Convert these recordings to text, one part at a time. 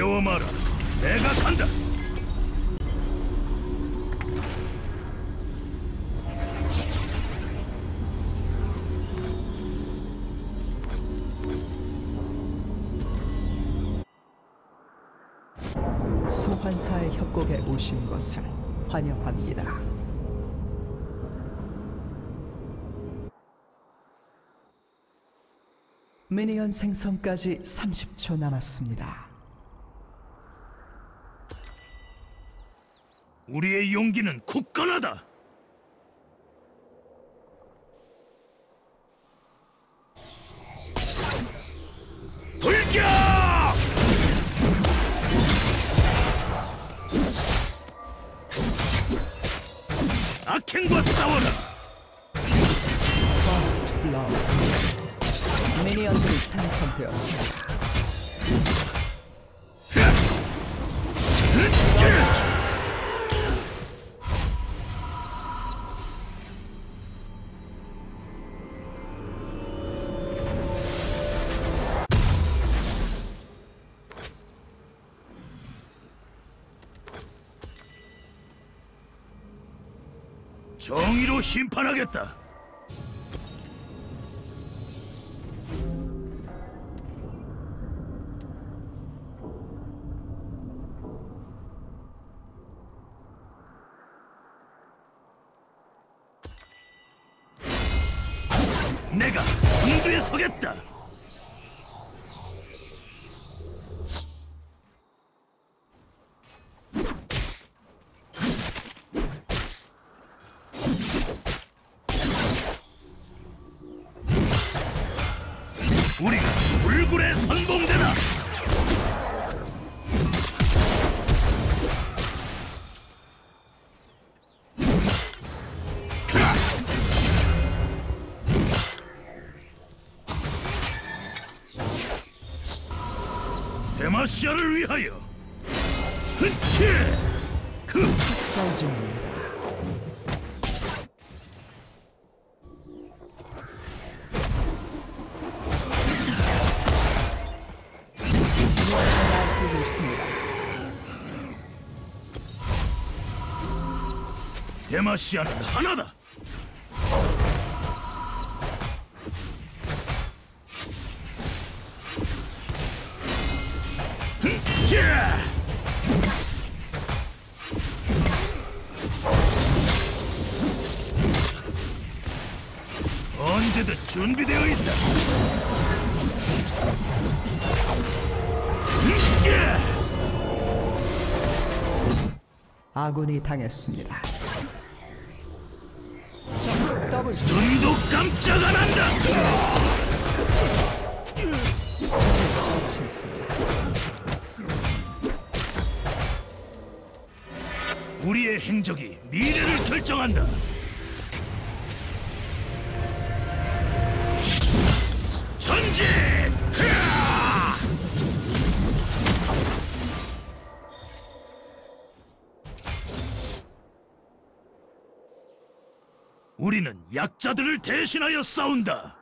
두려워 마라. 내가 간다. 소환사의 협곡에 오신 것을 환영합니다. 미니언 생성까지 30초 남았습니다. 우리의 용기는 굳건하다. 돌격! 악행과 싸워라. 미니언들이 생성되었습니다. 정의로 심판하겠다. 내가 공두에 서겠다. 데마시아를 위하여. 흐치! 그 학살 중입니다. 날뛰 언제든 준비되어 있다. 아군이 당했습니다. 눈도 깜짝 안 한다. 처치했습니다. 우리의 행적이 미래를 결정한다. 전진! 우리는 약자들을 대신하여 싸운다.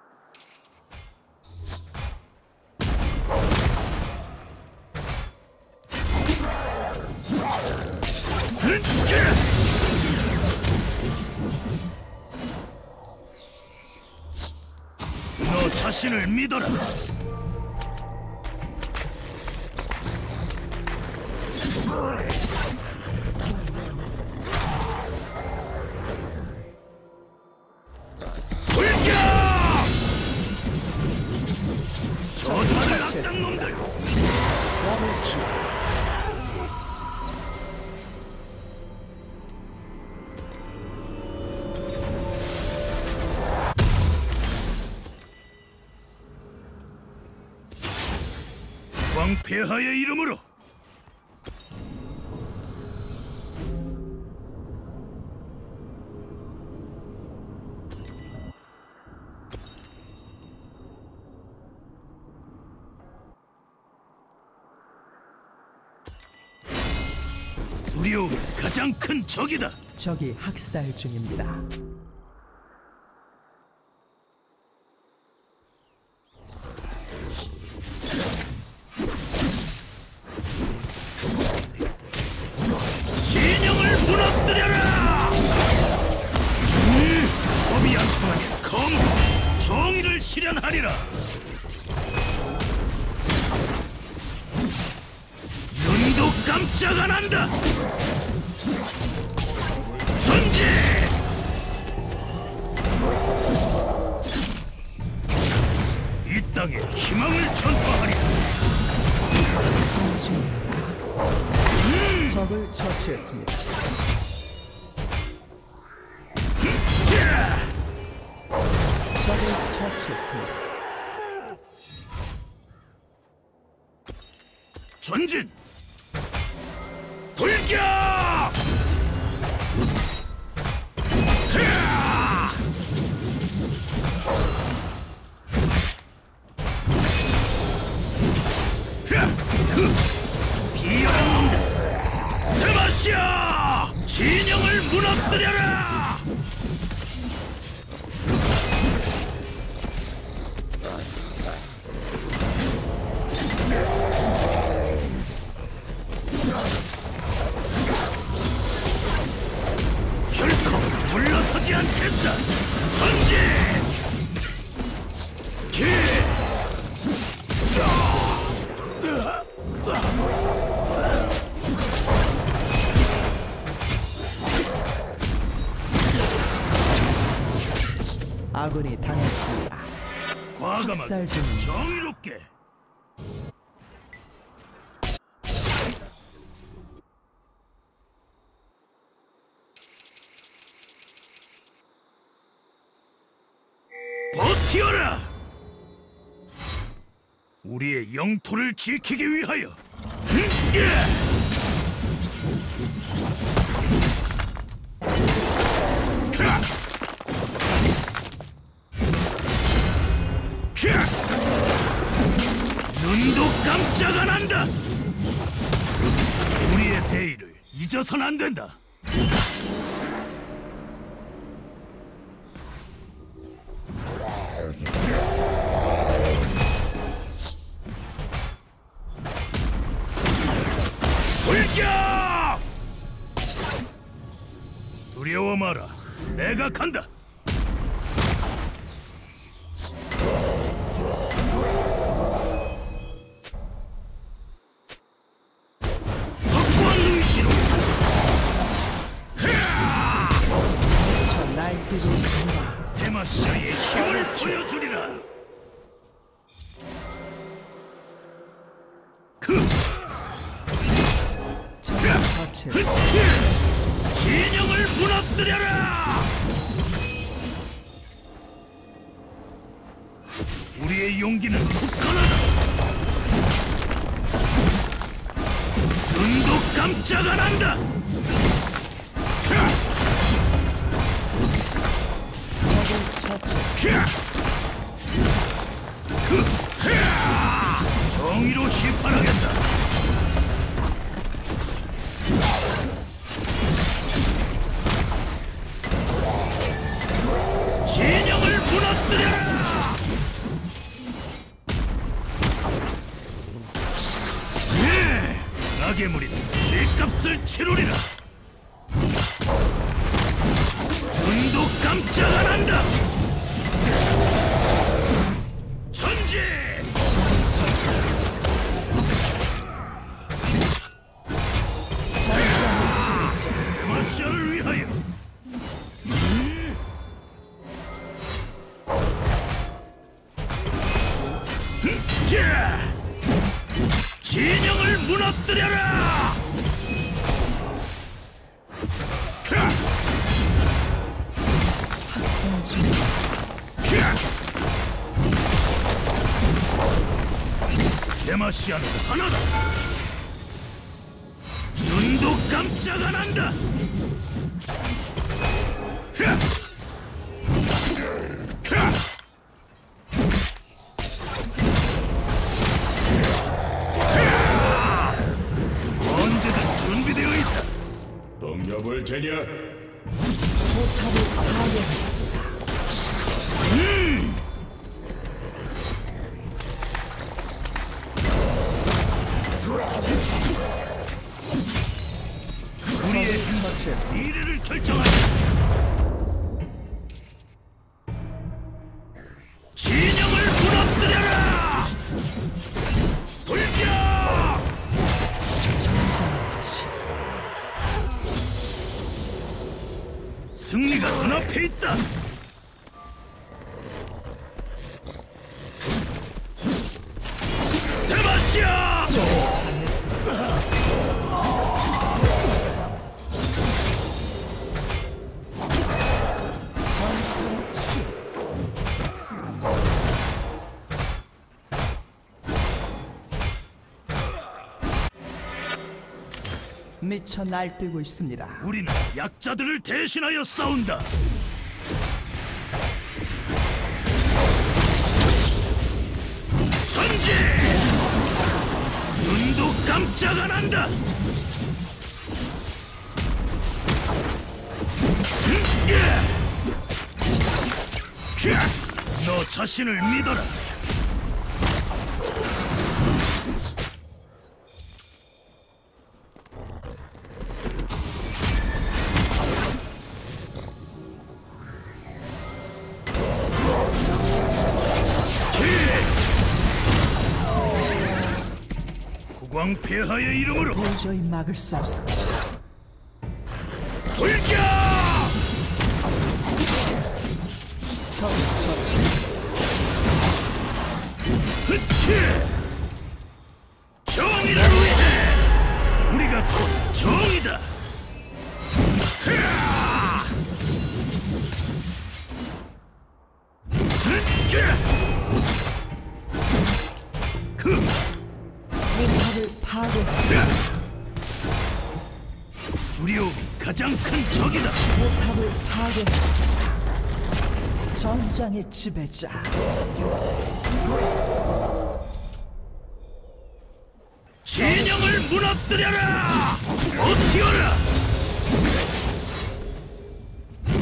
신을 믿어라. 왕폐하의 이름으로 두려움이 가장 큰 적이다. 적이 학살 중입니다. 실현하리라. 눈도 깜짝 안 한다. 전진! 이 땅에 희망을. 학살 중입니다. 적을 처치했습니다. 처치했습니다. 전진! 돌격! 비열한 놈들! 세바시아! 진영을 무너뜨려라! 아군이 당했습니다. 과감하게. 정의롭게 버티어라! 우리의 영토를 지키기 위하여 흠! 예! 잊어선 안 된다. 불격! 두려워 마라. 내가 간다. 우리의 용기는 굳건하다. 눈도 깜짝 안 한다. 악의물이 쇳값을 치르리라. 눈도 깜짝 안 한다. 데마시아는 하나다! 눈도 깜짝 안 한다! 언제든 준비되어 있다. 동력을 되냐? 포탑을 파괴했습니다. 우리의 우리의 적을 처치했습니다. 미래를 결정한다. 미쳐 날뛰고 있습니다. 우리는 약자들을 대신하여 싸운다. 전진! 눈도 깜짝 안 한다. 음, 예! 캬! 너 자신을 믿어라. 국왕폐하의 이름으로 도저히 막을 수 없습니다. 돌격! 적 처치 흐치! 정의를 위해! 우리가 곧 정이다! 두려움이 가장 큰 적이다! 포탑을 파괴했습니다. 전장의 지배자 진영을 무너뜨려라! 어티어라!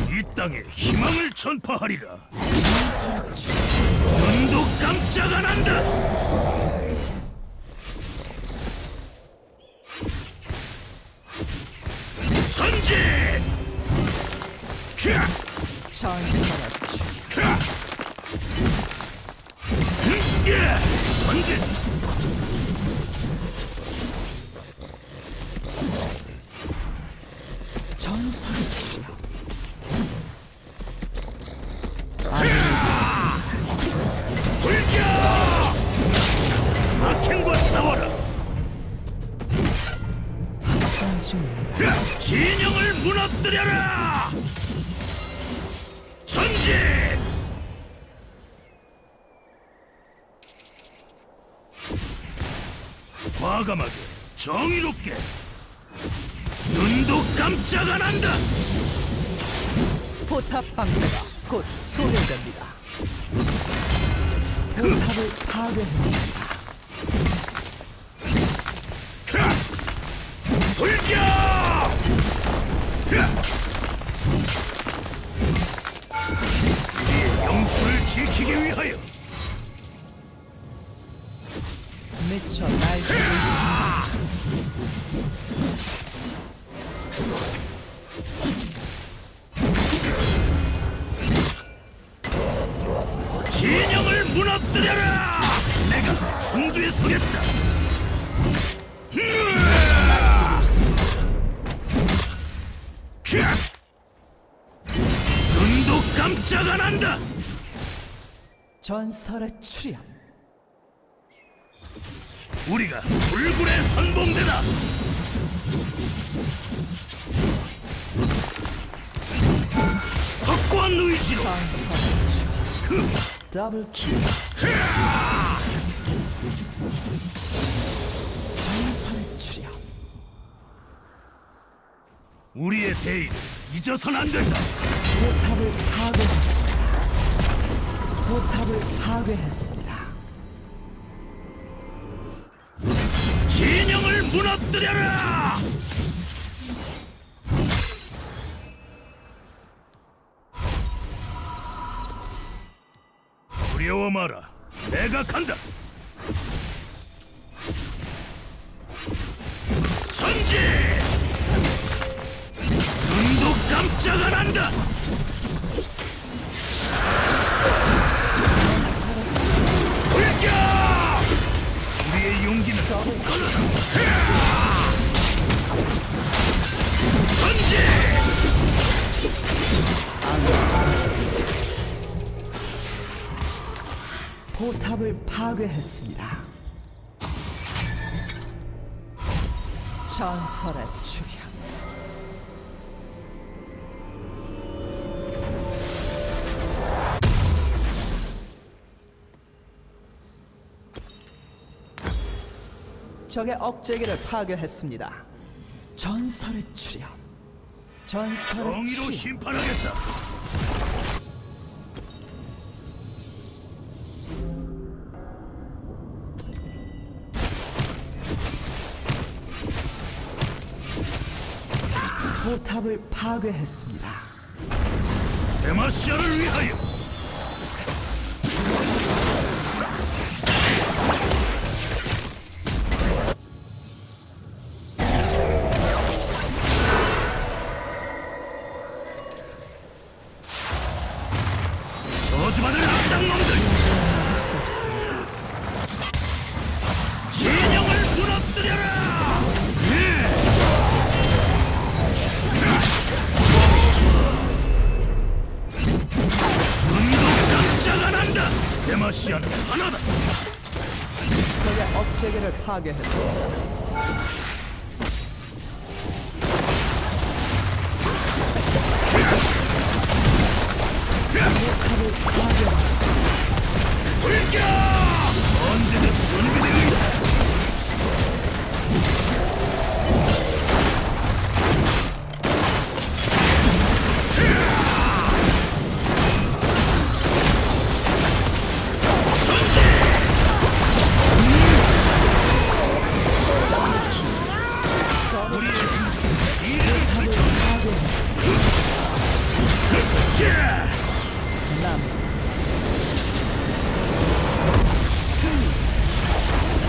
이 땅에 희망을 전파하리라! 눈도 깜짝 안 한다! 캬! 전설의! 전진! 과감하게 정의롭게 눈도 깜짝 안 한다! 포탑 방패가 곧 소멸됩니다. 포탑을 파괴했습니다. 캬! 돌격! 영토를 지키기 위하여 미쳐 날뛰고. 진영을 무너뜨려라! 내가 선두에 서겠다. 캬! 눈도 깜짝 안 한다. 전설의 출현 우리가 불굴의 선봉대다. 석관 의지로 더블 킬 전설의 출현 우리의 대의를 잊어선 안 된다. 포탑을 파괴했습니다. 포탑을 파괴했습니다. 진영을 무너뜨려라! 두려워 마라. 내가 간다. 전진! 깜짝안 한다. 불겨! 우리의 용기는 전지! 포탑을 파괴했습니다. 전설의 출 적의 억제기를 파괴했습니다. 전설의 출현. 전설의 정의로. 심판하겠다. 포탑을 파괴했습니다. 데마시아를 위하여 저주받을 수 없습니다. 진영을 무너뜨려라 한다 데마시아는 하나다 적의 억제기를 파괴했습니다. Look out!